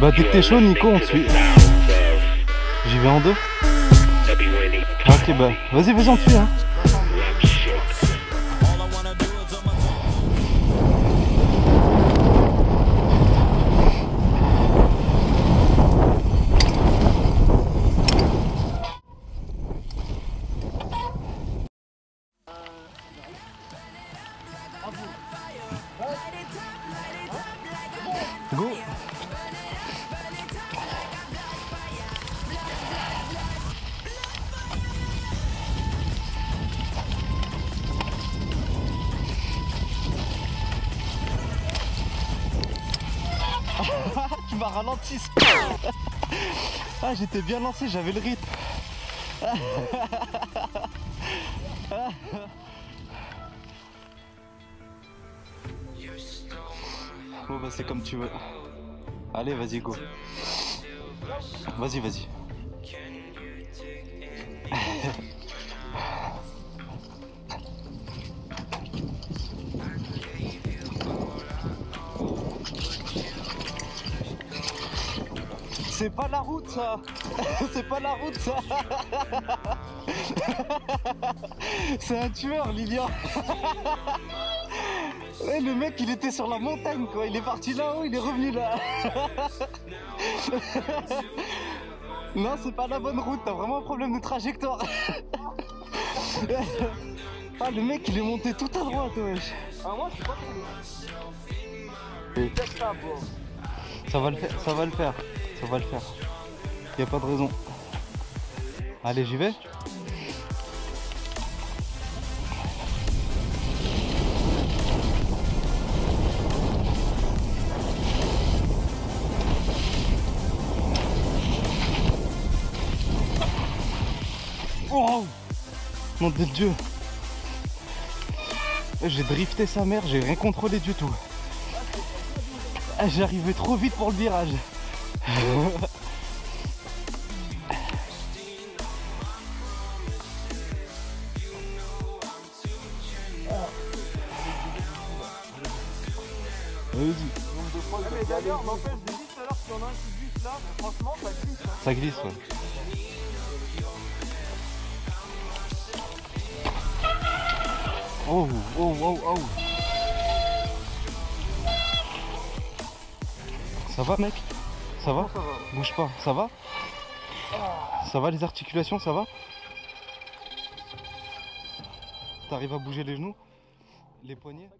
Bah t'es chaud Nico on suit. J'y vais en deux Ok bah vas-y vas-y on hein. Tu m'as ralenti. Ah j'étais bien lancé, j'avais le rythme Bah c'est comme tu veux. Allez vas-y go. Vas-y vas-y. C'est pas la route ça C'est pas la route ça C'est un tueur Lilian Ouais, le mec il était sur la montagne quoi, il est parti là-haut, il est revenu là. non c'est pas la bonne route, t'as vraiment un problème de trajectoire. ah le mec il est monté tout à droite wesh. Ah, moi, je suis pas tombé. Ça va le faire, ça va le faire, ça va le faire. Y a pas de raison. Allez j'y vais Oh Mon de Dieu J'ai drifté sa mère, j'ai rien contrôlé du tout. J'arrivais trop vite pour le virage. Vas-y, Mais d'ailleurs, n'empêche, je dis tout à l'heure, s'il y en a un qui glisse là, franchement, ça glisse. ça glisse ouais. Oh, oh, oh, oh. Ça va mec? Ça va? Ça va. Bouge pas, ça va? Ça va les articulations, ça va? T'arrives à bouger les genoux? Les poignets?